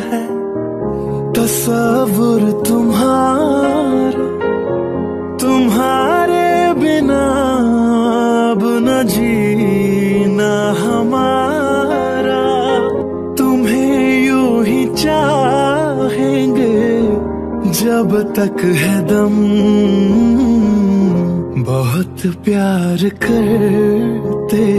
है। तस्वुर तुम्हारा, तुम्हारे बिना अब न जीना हमारा। तुम्हें यू ही चाहेंगे जब तक है दम। बहुत प्यार करते हैं।